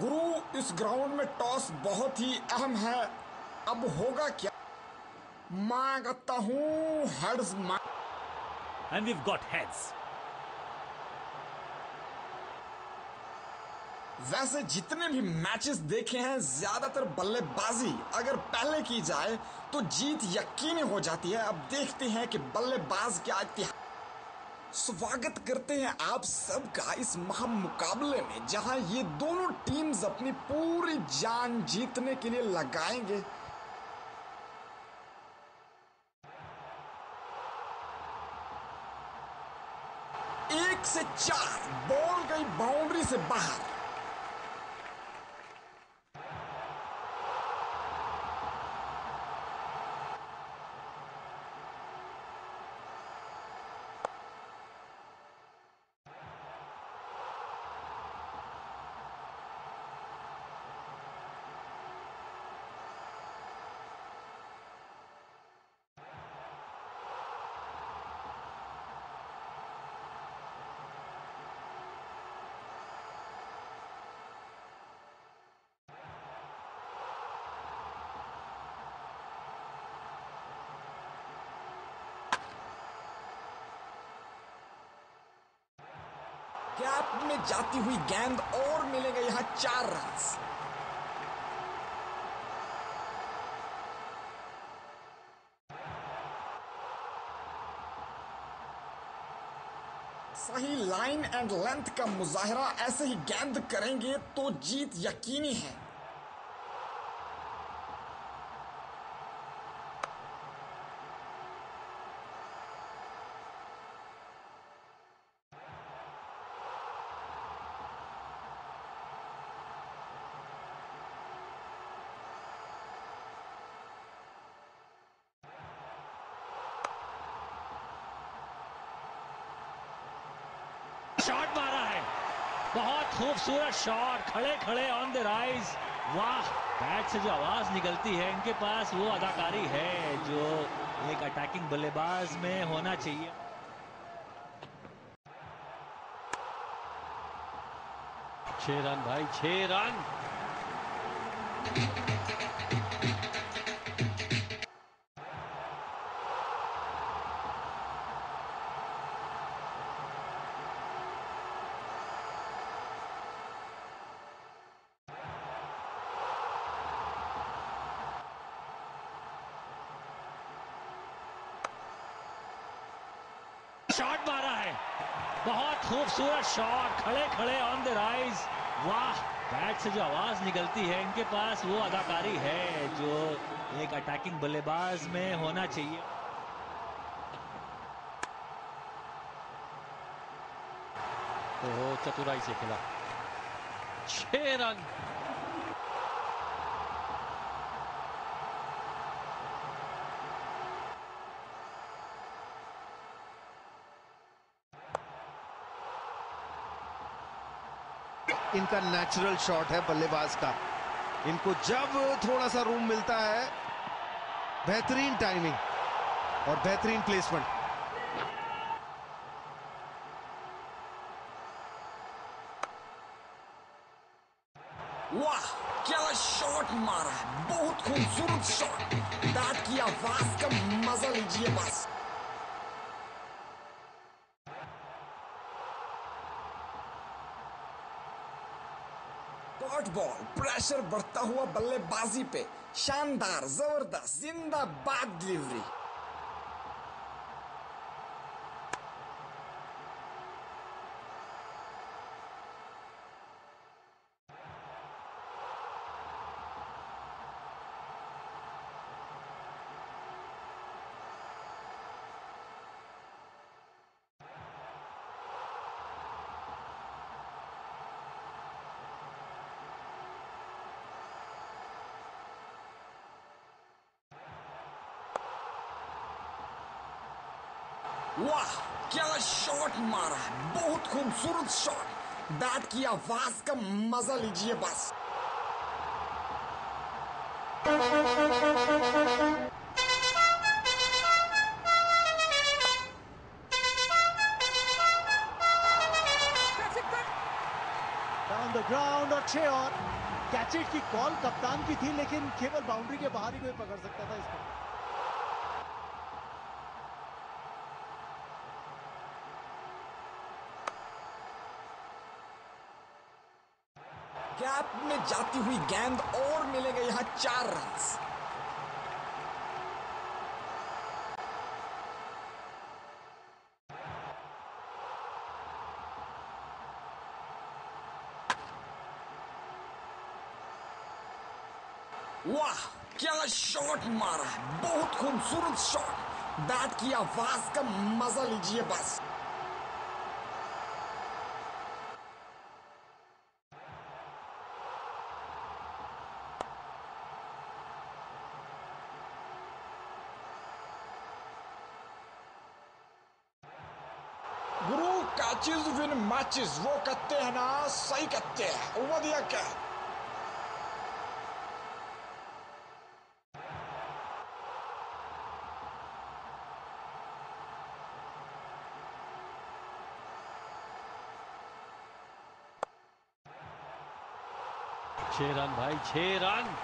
गुरु इस ग्राउंड में टॉस बहुत ही अहम है। अब होगा क्या? माँगता हूँ heads And we've got heads. वैसे जितने भी मैचेस देखे हैं ज़्यादातर बल्लेबाजी अगर पहले की जाए तो जीत यकीनी हो जाती है। अब देखते हैं कि बल्लेबाज क्या इतिहास स्वागत करते हैं आप सबका इस महा मुकाबले में, जहाँ ये दोनों टीम्स अपनी पूरी जान जीतने के लिए लगाएँगे। एक से चार बॉल गई बाउंड्री से बाहर। गैप में जाती हुई गेंद और मिलेंगे यहाँ चार रन सही लाइन एंड लेंथ का मुजाहरा ऐसे ही गेंद करेंगे तो जीत यकीनी है। शॉट मारा है। बहुत खूबसूरत शॉट। खड़े खड़े ऑन द राइज वाह बैट से जो आवाज़ निकलती है, इनके पास वो अदाकारी है जो एक अटैकिंग बल्लेबाज में होना चाहिए। छह रन भाई, छह रन। शॉट मारा है। बहुत खूबसूरत शॉट खड़े खड़े ऑन द राइज वाह बैट से जो आवाज़ निकलती है, इनके पास वो अदाकारी है जो एक अटैकिंग बल्लेबाज में होना चाहिए। ओहो, चतुराई से खेला। छह रन। इनका नेचुरल शॉट है बल्लेबाज का। इनको जब थोड़ा सा रूम मिलता है, बेहतरीन टाइमिंग और बेहतरीन प्लेसमेंट वाह, क्या शॉट मारा है, बहुत खूबसूरत शॉट बैट की आवाज़ का मज़ा लीजिए बस। डॉट बॉल प्रेशर बढ़ता हुआ बल्लेबाजी पे। शानदार ज़बरदस्त जिंदाबाद डिलीवरी वाह क्या शॉट मारा है बहुत खूबसूरत शॉट बैट की आवाज़ का मज़ा लीजिए बस। ग्राउंड और छह और। कैचेट की कॉल कप्तान की थी लेकिन केवल बाउंड्री के बाहर ही कोई पकड़ सकता था इसको। गैप में जाती हुई गेंद और मिलेंगे यहाँ चार रन वाह, क्या शॉट मारा, बहुत खूबसूरत शॉट। बैट की आवाज़ का मज़ा लीजिए बस। कैचेस विन मैचेस वो कहते हैं ना, सही कहते हैं। वधिया क्या? छह रन भाई, छह रन।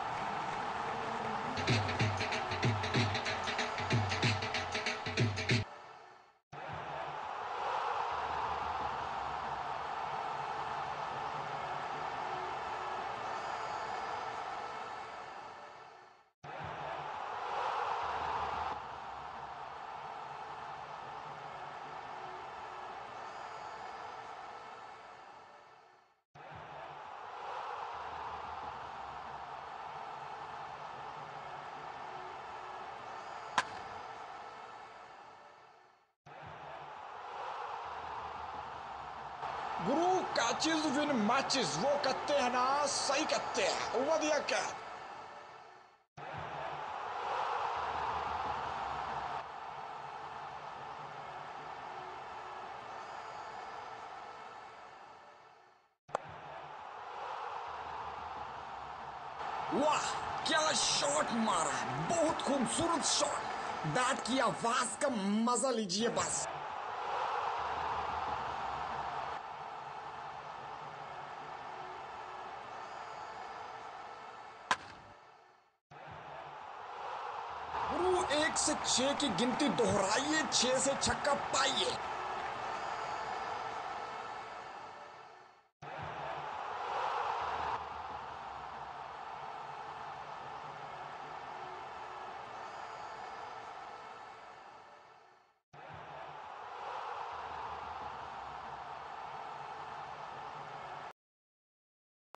कैचेस विन मैचेस वो कहते हैं ना, सही कहते हैं। वधिया क्या? वाह, क्या शॉट मारा, बहुत खूबसूरत शॉट बैट की आवाज़ का मज़ा लीजिए बस गुरु एक से छह की गिनती दोहराइए छह से छक्का पाइए।